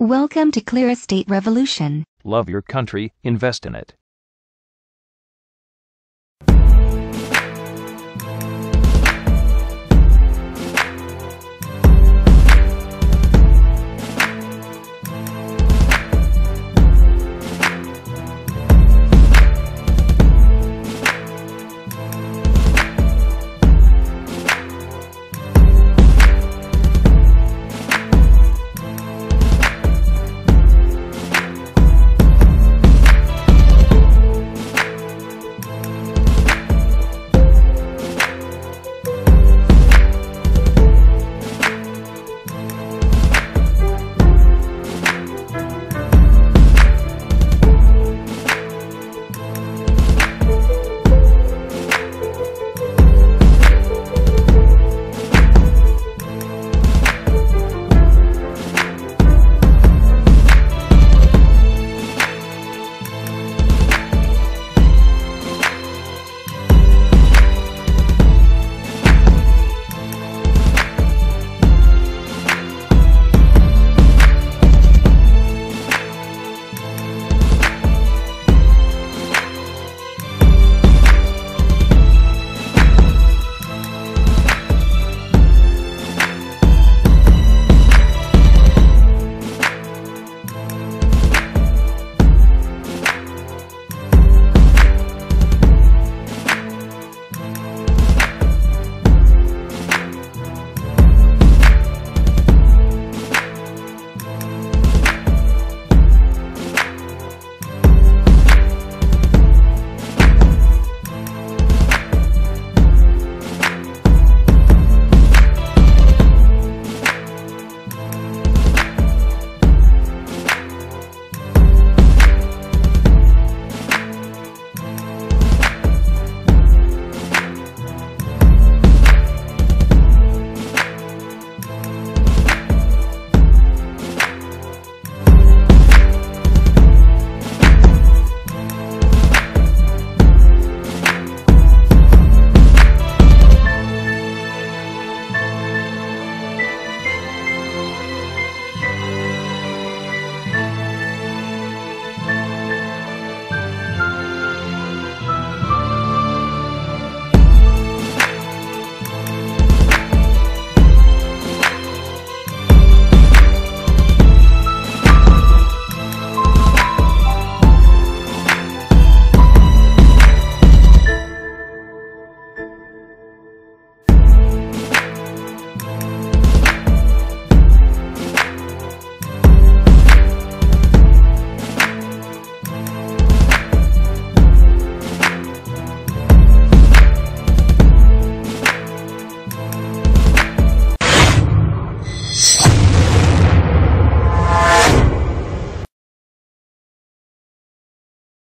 Welcome to Clear Estate Revolution. Love your country, invest in it.